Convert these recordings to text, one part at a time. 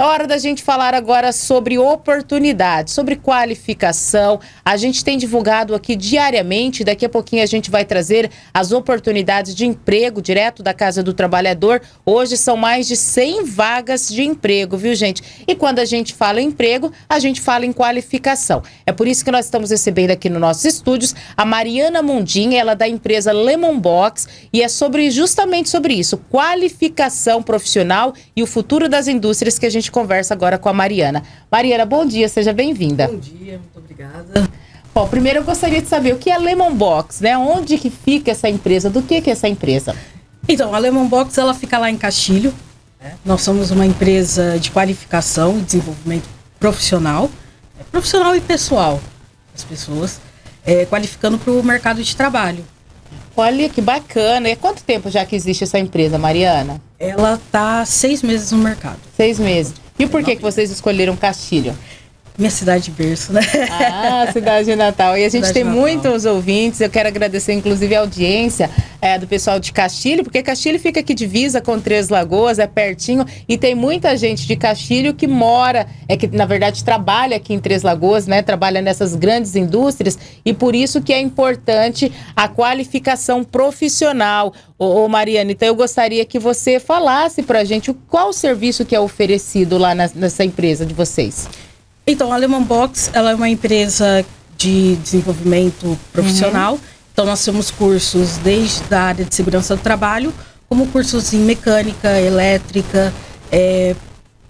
É hora da gente falar agora sobre oportunidade, sobre qualificação. A gente tem divulgado aqui diariamente, daqui a pouquinho a gente vai trazer as oportunidades de emprego direto da Casa do Trabalhador. Hoje são mais de 100 vagas de emprego, viu, gente? E quando a gente fala em emprego, a gente fala em qualificação. É por isso que nós estamos recebendo aqui nos nossos estúdios a Mariana Mundim, ela é da empresa Lemon Box, e é sobre justamente sobre isso, qualificação profissional e o futuro das indústrias que a gente conversa agora com a Mariana. Mariana, bom dia, seja bem-vinda. Bom dia, muito obrigada. Bom, primeiro eu gostaria de saber o que é a Lemon Box, né? Onde que fica essa empresa? Do que, que é essa empresa? Então, a Lemon Box ela fica lá em Castilho. Né? Nós somos uma empresa de qualificação e desenvolvimento profissional, é, profissional e pessoal das pessoas, é, qualificando para o mercado de trabalho. Olha que bacana. E quanto tempo já que existe essa empresa, Mariana? Ela está seis meses no mercado. Seis meses. E por que, que vocês escolheram Castilho? Minha cidade de berço, né? Ah, cidade de Natal. E a gente cidade tem muitos ouvintes. Eu quero agradecer, inclusive, a audiência é, do pessoal de Castilho, porque Castilho fica aqui divisa com Três Lagoas, é pertinho. E tem muita gente de Castilho que mora, é que na verdade trabalha aqui em Três Lagoas, né? Trabalha nessas grandes indústrias. E por isso que é importante a qualificação profissional. Ô, ô Mariana, então eu gostaria que você falasse pra gente qual o serviço que é oferecido lá nessa empresa de vocês. Então, a Lemon Box ela é uma empresa de desenvolvimento profissional. Uhum. Então, nós temos cursos desde a área de segurança do trabalho, como cursos em mecânica, elétrica, é,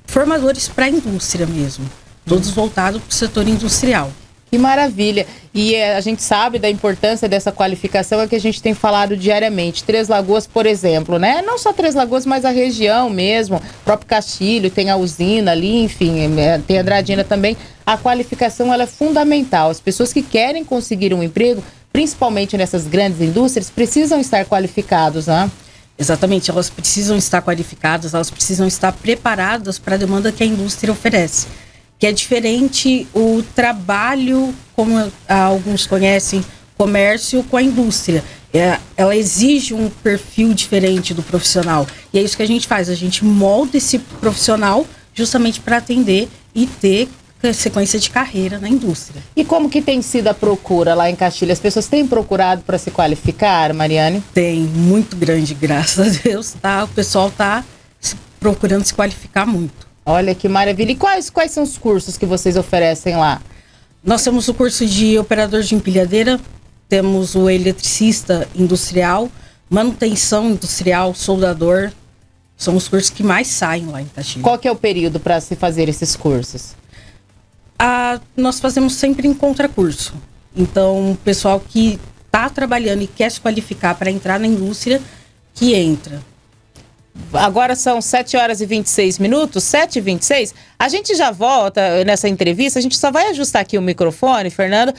formadores para a indústria mesmo. Todos uhum. voltados para o setor industrial. Que maravilha! E é, a gente sabe da importância dessa qualificação, é que a gente tem falado diariamente. Três Lagoas, por exemplo, né? Não só Três Lagoas, mas a região mesmo, o próprio Castilho, tem a usina ali, enfim, é, tem a Andradina também. A qualificação ela é fundamental. As pessoas que querem conseguir um emprego, principalmente nessas grandes indústrias, precisam estar qualificados, né? Exatamente, elas precisam estar qualificadas, elas precisam estar preparadas para a demanda que a indústria oferece que é diferente o trabalho, como alguns conhecem, comércio com a indústria. É, ela exige um perfil diferente do profissional. E é isso que a gente faz, a gente molda esse profissional justamente para atender e ter sequência de carreira na indústria. E como que tem sido a procura lá em Castilho? As pessoas têm procurado para se qualificar, Mariane? Tem, muito grande, graças a Deus. Tá? O pessoal está procurando se qualificar muito. Olha que maravilha. E quais, quais são os cursos que vocês oferecem lá? Nós temos o curso de operador de empilhadeira, temos o eletricista industrial, manutenção industrial, soldador. São os cursos que mais saem lá em Caxias. Qual que é o período para se fazer esses cursos? Ah, nós fazemos sempre em contracurso. Então, o pessoal que está trabalhando e quer se qualificar para entrar na indústria, que entra. Agora são 7 horas e 26 minutos, 7 e 26. A gente já volta nessa entrevista, a gente só vai ajustar aqui o microfone, Fernando.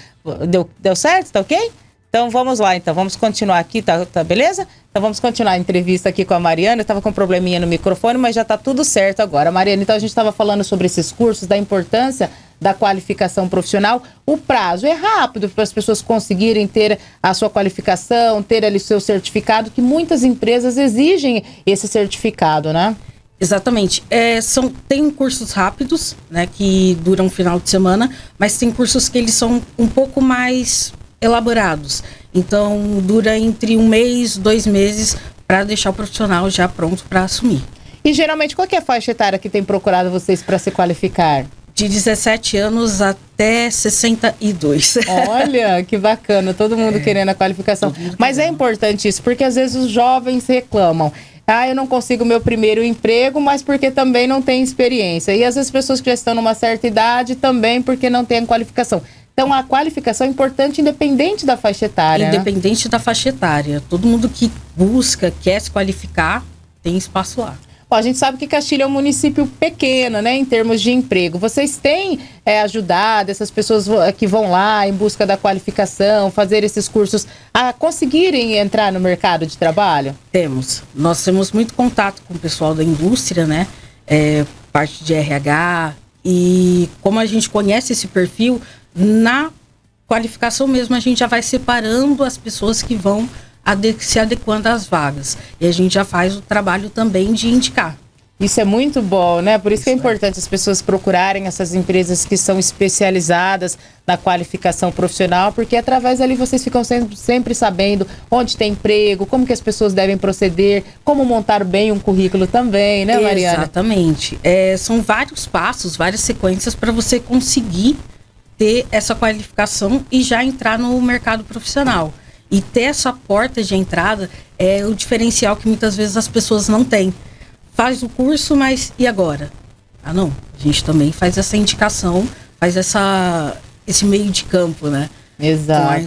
Deu, deu certo? Tá ok? Então vamos lá, então. Vamos continuar aqui, tá, tá beleza? Então vamos continuar a entrevista aqui com a Mariana. Eu estava com um probleminha no microfone, mas já está tudo certo agora. Mariana, então a gente estava falando sobre esses cursos, da importância da qualificação profissional. O prazo é rápido para as pessoas conseguirem ter a sua qualificação, ter ali seu certificado, que muitas empresas exigem esse certificado, né? Exatamente. É, são, tem cursos rápidos, né, que duram um final de semana, mas tem cursos que eles são um pouco mais elaborados. Então, dura entre um mês, dois meses para deixar o profissional já pronto para assumir. E geralmente, qual é a faixa etária que tem procurado vocês para se qualificar? De 17 anos até 62. Olha, que bacana, todo mundo é, querendo a qualificação. Mas é importante isso, porque às vezes os jovens reclamam. Ah, eu não consigo meu primeiro emprego, mas porque também não tem experiência. E às vezes pessoas que já estão numa certa idade também porque não têm qualificação. Então, a qualificação é importante independente da faixa etária. Né? Independente né? da faixa etária. Todo mundo que busca, quer se qualificar, tem espaço lá. Bom, a gente sabe que Castilho é um município pequeno, né, em termos de emprego. Vocês têm é, ajudado essas pessoas que vão lá em busca da qualificação, fazer esses cursos, a conseguirem entrar no mercado de trabalho? Temos. Nós temos muito contato com o pessoal da indústria, né? É, parte de RH. E como a gente conhece esse perfil, na qualificação mesmo, a gente já vai separando as pessoas que vão ade se adequando às vagas. E a gente já faz o trabalho também de indicar. Isso é muito bom, né? Por isso, isso que é importante é. as pessoas procurarem essas empresas que são especializadas na qualificação profissional, porque através ali vocês ficam sempre, sempre sabendo onde tem emprego, como que as pessoas devem proceder, como montar bem um currículo também, né, Mariana? Exatamente. É, são vários passos, várias sequências para você conseguir ter essa qualificação e já entrar no mercado profissional. E ter essa porta de entrada é o diferencial que muitas vezes as pessoas não têm faz o curso, mas e agora? Ah, não. A gente também faz essa indicação, faz essa, esse meio de campo, né? Exato.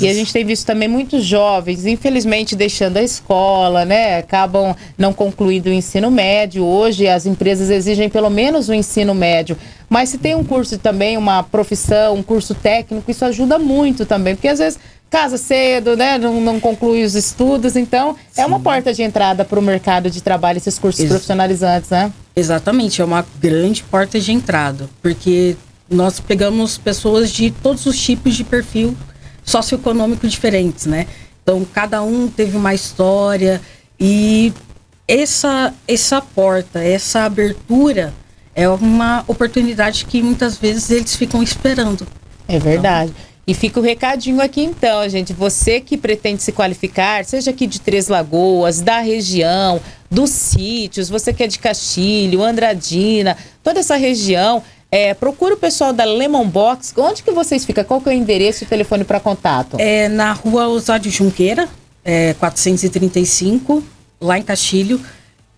E a gente tem visto também muitos jovens, infelizmente, deixando a escola, né? Acabam não concluindo o ensino médio. Hoje as empresas exigem pelo menos o ensino médio. Mas se tem um curso também, uma profissão, um curso técnico, isso ajuda muito também. Porque às vezes casa cedo, né? Não, não conclui os estudos, então Sim. é uma porta de entrada para o mercado de trabalho esses cursos Ex profissionalizantes, né? Exatamente, é uma grande porta de entrada, porque nós pegamos pessoas de todos os tipos de perfil socioeconômico diferentes, né? Então cada um teve uma história e essa essa porta, essa abertura é uma oportunidade que muitas vezes eles ficam esperando. É verdade. Então, e fica o recadinho aqui então, gente. Você que pretende se qualificar, seja aqui de Três Lagoas, da região, dos sítios, você que é de Castilho, Andradina, toda essa região, é, procura o pessoal da Lemon Box. Onde que vocês ficam? Qual que é o endereço e telefone para contato? É na rua Osódio Junqueira, é, 435, lá em Castilho,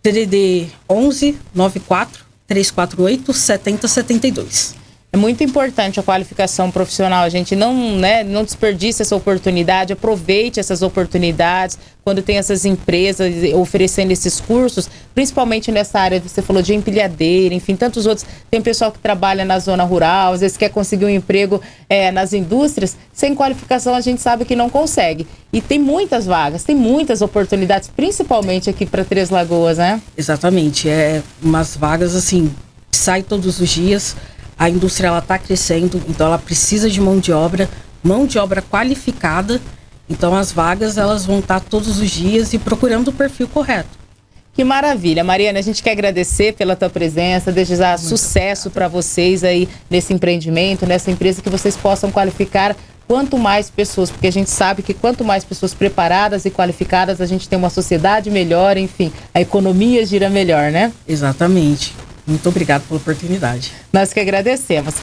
TDD 11 94 348 7072. É muito importante a qualificação profissional. A gente não, né, não desperdice essa oportunidade, aproveite essas oportunidades quando tem essas empresas oferecendo esses cursos, principalmente nessa área que você falou de empilhadeira, enfim, tantos outros. Tem pessoal que trabalha na zona rural, às vezes quer conseguir um emprego é, nas indústrias, sem qualificação a gente sabe que não consegue. E tem muitas vagas, tem muitas oportunidades, principalmente aqui para Três Lagoas, né? Exatamente, é umas vagas assim, sai todos os dias a indústria ela está crescendo, então ela precisa de mão de obra, mão de obra qualificada. Então as vagas elas vão estar tá todos os dias e procurando o perfil correto. Que maravilha, Mariana. A gente quer agradecer pela tua presença, desejar Muito sucesso para vocês aí nesse empreendimento, nessa empresa que vocês possam qualificar quanto mais pessoas, porque a gente sabe que quanto mais pessoas preparadas e qualificadas, a gente tem uma sociedade melhor, enfim, a economia gira melhor, né? Exatamente. Muito obrigado pela oportunidade. Nós que agradecemos.